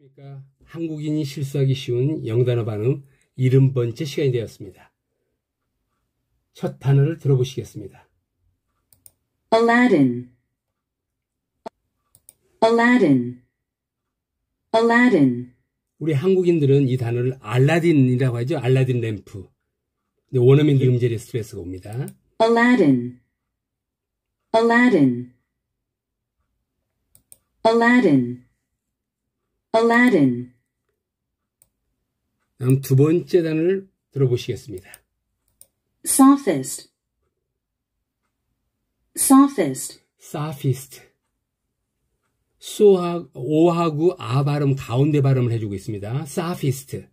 그러니까 한국인이 실수하기 쉬운 영단어 발음 70번째 시간이 되었습니다. 첫 단어를 들어보시겠습니다. Aladdin, Aladdin, Aladdin, 우리 한국인들은 이 단어를 알라딘이라고 하죠. 알라딘 램프. 근데 원어민들 음절에 스트레스가 옵니다. Aladdin, Aladdin, Aladdin, Aladdin, 다음 두 번째 단어를 들어보시겠습니다. sophist, sophist, sophist. 소하, 오하고 아 발음 가운데 발음을 해주고 있습니다. sophist,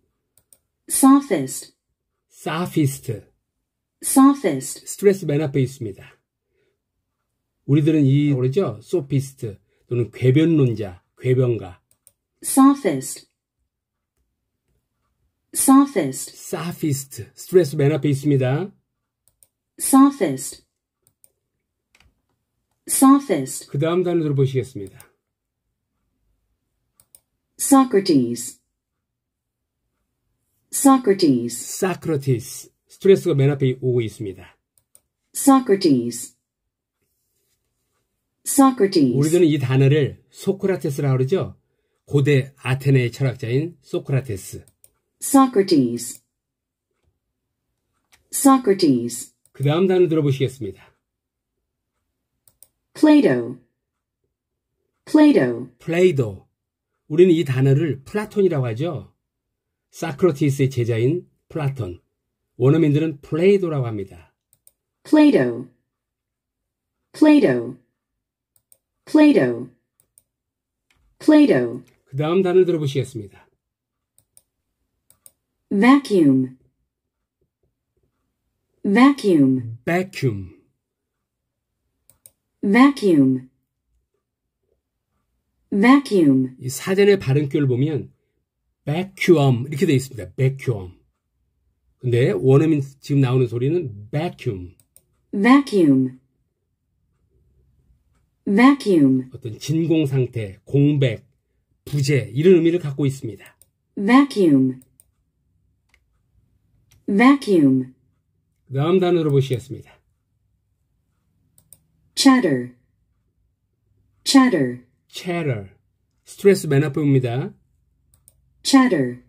sophist, sophist. sophist, 스트레스 맨 앞에 있습니다. 우리들은 이 그러죠? 소피스트 또는 궤변론자, 궤변가, sophist, sophist, 사피스트 스트레스 맨 앞에 있습니다. sophist, sophist, 그 다음 단어 들어보시겠습니다. Socrates, Socrates, 사크라티스 스트레스가 맨 앞에 오고 있습니다. Socrates, Socrates, 우리들은 이 단어를 소크라테스라고 그러죠? 고대 아테네의 철학자인 소크라테스. Socrates, Socrates, 그 다음 단어 들어보시겠습니다. Plato, Plato, Plato. 우리는 이 단어를 플라톤이라고 하죠. Socrates의 제자인 플라톤. 원어민들은 플레이도라고 합니다. Plato, Plato, Plato, Plato, 그 다음 단어를 들어보시겠습니다. vacuum, vacuum, vacuum. vacuum, vacuum, 이 사전의 발음표를 보면 vacuum 이렇게 되어 있습니다. vacuum. 근데 원어민 지금 나오는 소리는 vacuum. vacuum, vacuum, 어떤 진공 상태, 공백, 부재 이런 의미를 갖고 있습니다. vacuum, vacuum, 그 다음 단어로 보시겠습니다. chatter, chatter, chatter. 스트레스 맨 앞에 옵니다. chatter,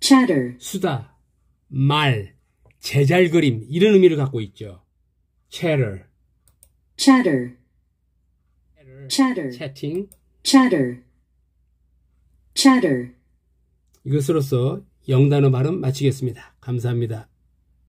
chatter, 수다, 말, 제잘그림 이런 의미를 갖고 있죠. chatter. chatter, chatter, 채팅. chatter, chatter. 이것으로서 영단어 발음 마치겠습니다. 감사합니다.